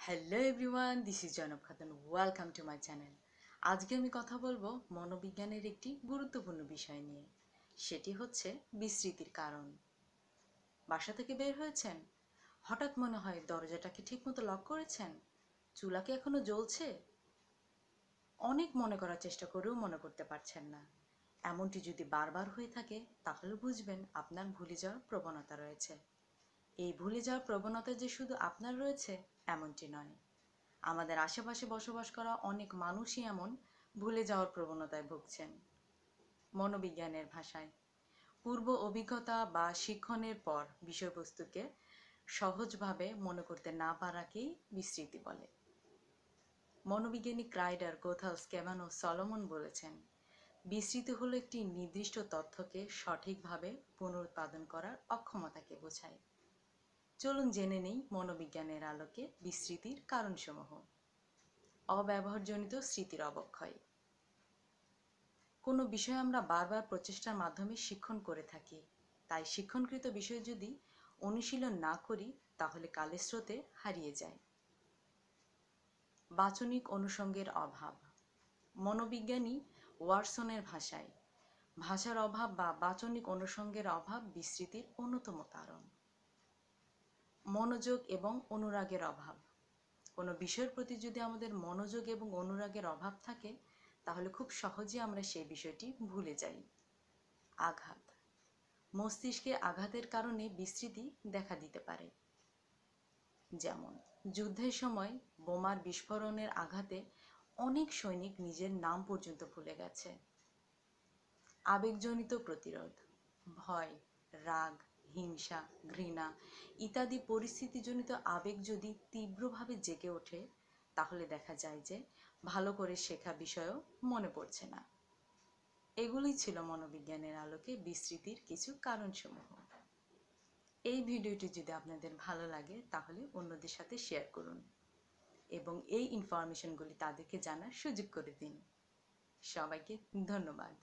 Hello everyone this is Janab Khatun welcome to my channel আজকে আমি কথা বলব মনোবিজ্ঞানের একটি গুরুত্বপূর্ণ বিষয় নিয়ে। সেটি হচ্ছে বিস্মৃতির কারণ। বাসা থেকে বের হয়েছেন? হঠাৎ মনে হয় দরজাটাকে ঠিকমতো লক করেছেন? চুলা কি এখনও জ্বলছে? অনেক মনে করার চেষ্টা করেও মনে করতে পারছেন না। এমনটি যদি বারবার হয়ে থাকে, তাহলে বুঝবেন আপনার ভুলে যাওয়ার প্রবণতা রয়েছে। এই ভুলে যাওয়ার প্রবণতা যে শুধু আপনার রয়েছে, এমনটি নয়। আমাদের আশেপাশে বসবাস করা অনেক মানুষই এমন ভুলে যাওয়ার প্রবণতায় ভুগছেন। মনোবিজ্ঞানের ভাষায়, পূর্ব অভিজ্ঞতা বা শিক্ষণের পর বিষয়বস্তুকে সহজভাবে মনে করতে না পারাকেই বিস্মৃতি বলে। মনোবিজ্ঞানী ক্রাইডার কোথাল স্কেভান ও সলোমন বলেছেন বিস্মৃতি হলো একটি নির্দিষ্ট তথ্যকে সঠিকভাবে পুনরুৎপাদন করার অক্ষমতাকে বোঝায়। চলুন জেনে নেই মনোবিজ্ঞানের আলোকে বিস্মৃতির কারণসমূহ। অব্যবহারজনিত স্মৃতির অবক্ষয়। কোনো বিষয় আমরা বারবার প্রচেষ্টার মাধ্যমে শিক্ষণ করে থাকি। তাই শিক্ষণকৃত বিষয় যদি অনুশীলন না করি, তাহলে কালের স্রোতে হারিয়ে যায় বাচনিক অনুষঙ্গের অভাব। মনোবিজ্ঞানী ওয়ারসনের ভাষায়, ভাষার অভাব বা বাচনিক অনুষঙ্গের অভাব বিস্মৃতির অন্যতম কারণ। মনোযোগ এবং অনুরাগের অভাব। কোনো বিষয়ের প্রতি যদি আমাদের মনোযোগ এবং অনুরাগের অভাব থাকে, তাহলে খুব সহজে আমরা সেই বিষয়টি ভুলে যাই। আঘাত। মস্তিষ্কে আঘাতের কারণে বিস্তৃতি দেখা দিতে পারে। যেমন, যুদ্ধের সময় বোমার বিস্ফোরণের আঘাতে অনেক সৈনিক নিজের নাম পর্যন্ত ভুলে গেছে। আবেগজনিত প্রতিরোধ, ভয়, রাগ হিংসা, ঘৃণা ইত্যাদি পরিস্থিতিজনিত আবেগ যদি তীব্রভাবে জেগে ওঠে, তাহলে দেখা যায় যে ভালো করে শেখা বিষয়ও মনে পড়ছে না। এগুলোই ছিল মনোবিজ্ঞানের আলোকে বিস্তৃতির কিছু কারণসমূহ। এই ভিডিওটি যদি আপনাদের ভালো লাগে, তাহলে অন্যদের সাথে শেয়ার করুন এবং এই ইনফরমেশনগুলি তাদেরকে জানার সুযোগ করে দিন। সবাইকে ধন্যবাদ।